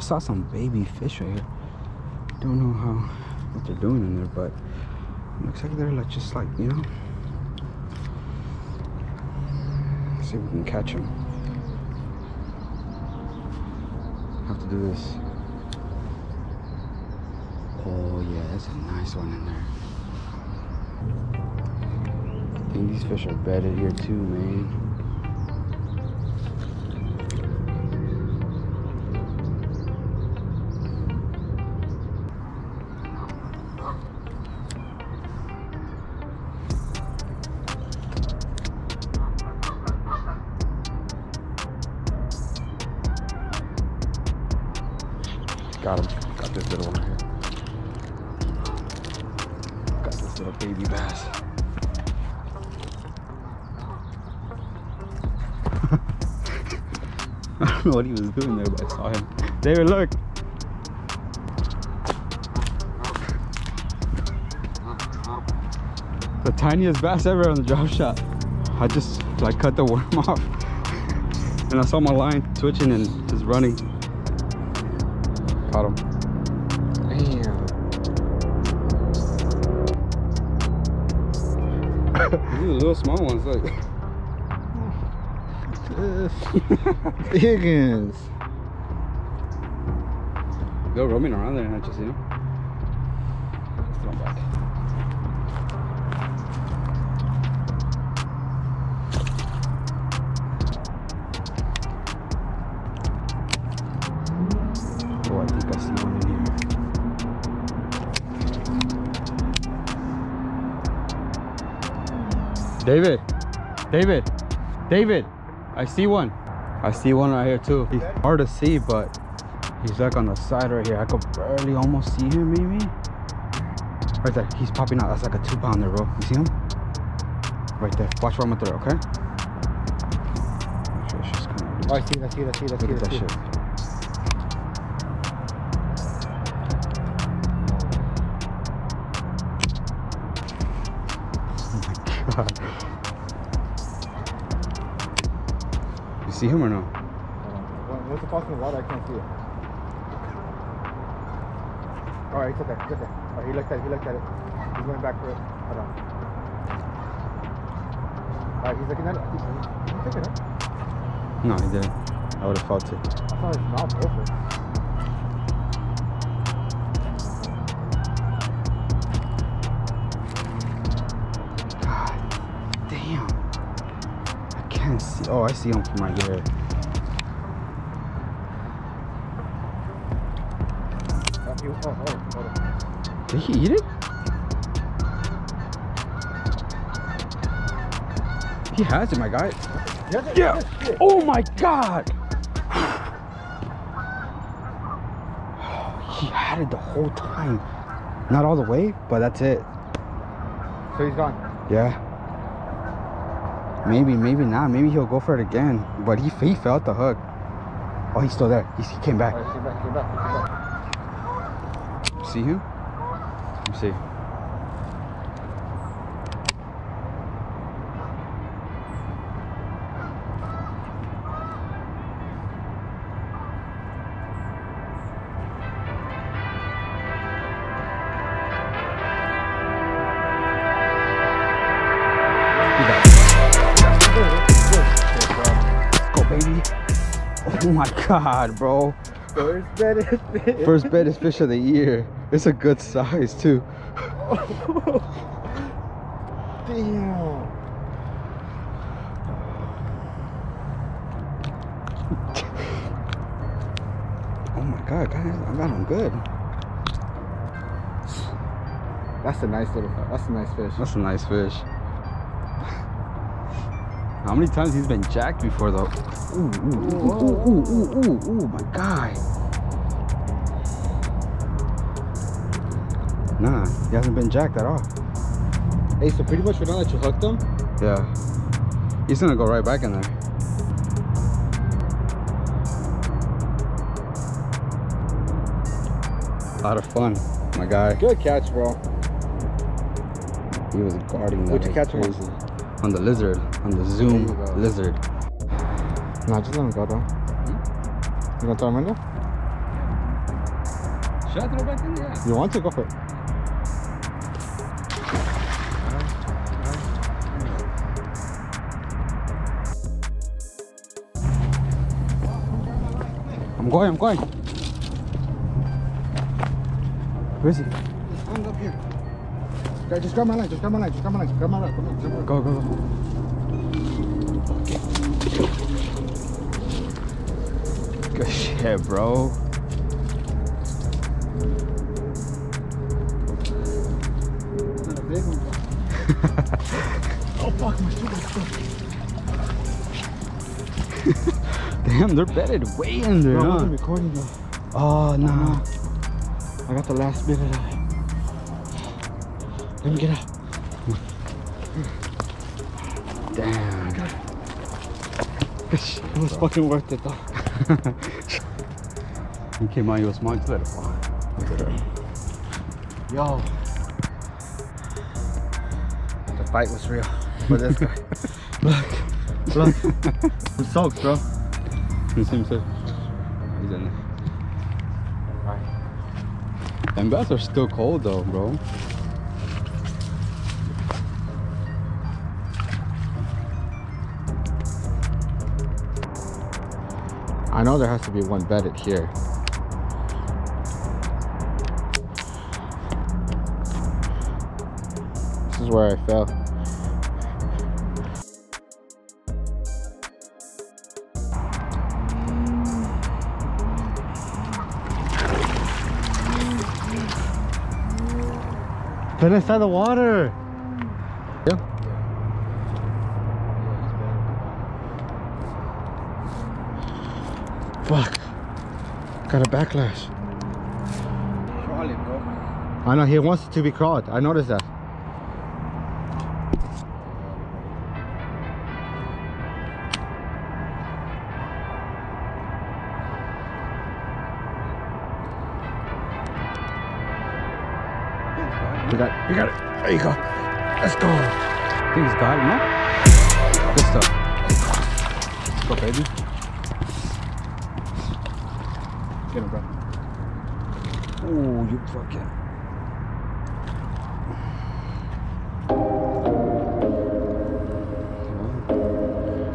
saw some baby fish right here. Don't know how what they're doing in there, but looks like they're like just like you know. Let's see if we can catch them. Have to do this. Oh yeah, that's a nice one in there. I think these fish are bedded here too, man. Got him. Got this little one right here. Got this little baby bass. I don't know what he was doing there, but I saw him. David, look. The tiniest bass ever on the drop shot. I just like cut the worm off. And I saw my line twitching and just running. Him. Damn. These are little small ones, like. Higgins. They're roaming around there and I just see them. Let's throw 'em back. David, David, David, I see one. I see one right here too. He's hard to see, but he's like on the side right here. I could barely almost see him, maybe. Right there, he's popping out. That's like a two pounder, bro. You see him? Right there. Watch where I'm gonna throw, okay? Make sure it's just coming loose. Oh, I see it, I see it, I see it, I see Look at that shit. See him or no? On. When- Once it the water, I can't see it. Alright, it's okay, it's okay. Alright, he looked at it, he looked at it. He's going back for it. Hold on. Alright, he's looking at it. He's, he's taking it. No, he didn't. I would have felt it. I saw his mouth open. Oh, I see him from right here. Oh, oh, oh. Did he eat it? He has it, my guy. Yes, Yeah. yes. Oh my god. He had it the whole time. Not all the way, but that's it. So he's gone. Yeah. Maybe, maybe not. Maybe he'll go for it again. But he, he felt the hook. Oh, he's still there. He's, he came back. Alright, came back, came back, came back. See him? Let me see. Baby. Oh my god, bro. First bet is fish. First baddest fish of the year. It's a good size too. Damn. Oh my god, guys, I got him good. That's a nice little, fish that's a nice fish. That's a nice fish. How many times he's been jacked before though? Ooh, ooh, ooh, ooh, ooh, ooh, ooh, ooh, my guy. Nah, he hasn't been jacked at all. Hey, so pretty much for now that you hooked him, Yeah. He's gonna go right back in there. A lot of fun, my guy. good catch, bro. He was guarding that. What'd you catch him on? the lizard, on the Zoom There lizard. Nah, just let him go, though. You gonna throw him in there? Should I throw back in? Yeah. You want to go for it? I'm going, I'm going. Where is he? Hang up here. Just grab my line. Just grab my line. Just grab my line. Just grab my line. Come on. Come on. Go, go, go. Good shit, bro. Not a big one. oh fuck, my shoe. Damn, they're bedded way in there, Bro, oh, I huh? wasn't recording though. Oh, no. I got the last bit of that. Let me get out. Damn. It was fucking worth it though. You came out, you was smart. Let it fall. Yo. The fight was real for this guy. look, look. I'm soaked, bro. You see him, sir? He's in there. Alright. Them bats are still cold though, bro. Know there has to be one bedded here. This is where I fell. Been inside the water. Fuck. Got a backlash. Probably, bro. I know he wants to be crawled. I noticed that. You got it. You got it. There you go. Let's go. I think he's got it, no? Good stuff. Let's go, baby. Get him, bro. Oh, you fucking.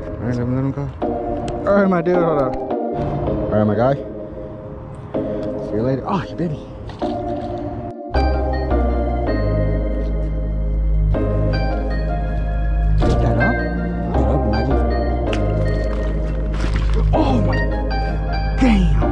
All right, let him, let him go. All right, my dude. Hold on. All right, my guy. See you later. Oh, you bit me. Pick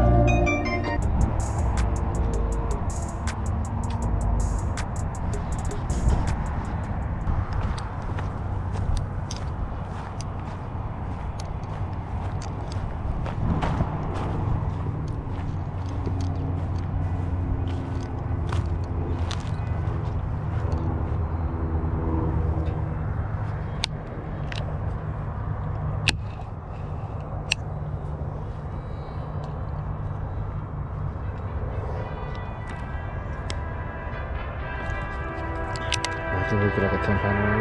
could have a 10 pounder on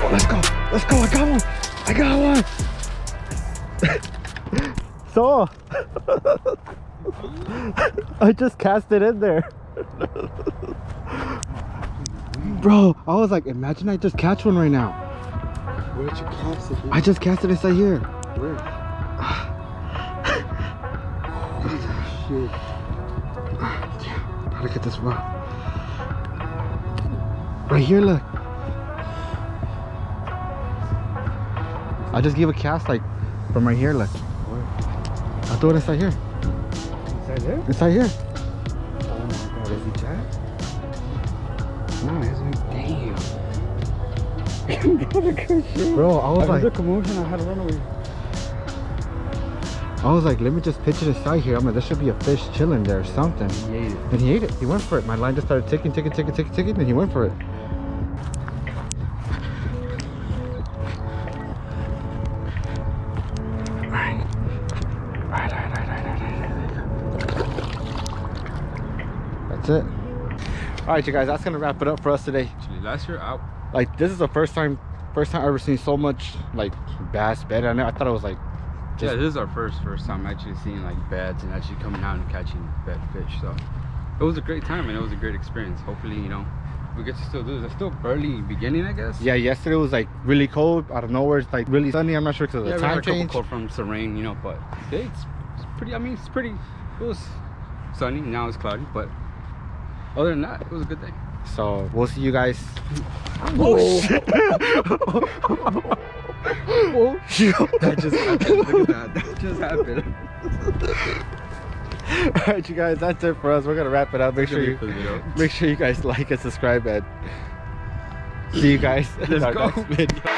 Oh, let's go. Let's go. I got one. I got one. so, I just cast it in there. Bro, I was like, imagine I just catch one right now. Where'd you cast it? I just cast it inside here. How to get this rock. Right here, look. I just gave a cast like from right here, look. Where? I threw it inside here. Inside there? Inside here. Oh my god, is he jacked? No, he's like, damn. Bro, I was I heard the like, commotion, I had to run away. I was like, let me just pitch it inside here. I'm like, there should be a fish chilling there or something. He ate it. And he ate it. He went for it. My line just started ticking, ticking, ticking, ticking, ticking, and he went for it. That's it. All right, you guys, that's gonna wrap it up for us today. Actually, last year out. Like, this is the first time, first time I ever seen so much like bass bed on it. I thought it was like yeah, this is our first first time actually seeing like beds and actually coming out and catching bed fish. So it was a great time and it was a great experience. Hopefully, you know, we get to still do this. It's still early beginning, I guess. Yeah, yesterday was like really cold. Out of nowhere, it's like really sunny. I'm not sure because of Yeah, the we had time couple change. cold from some rain, you know, but today it's, it's pretty. I mean, it's pretty. It was sunny. Now it's cloudy, but other than that, it was a good day. So we'll see you guys. Oh, oh shit! oh shit! That just happened. Look at that. That just happened. All right, you guys, that's it for us. We're gonna wrap it up. Make sure you make sure you guys like and subscribe and see you guys Let's go. next video.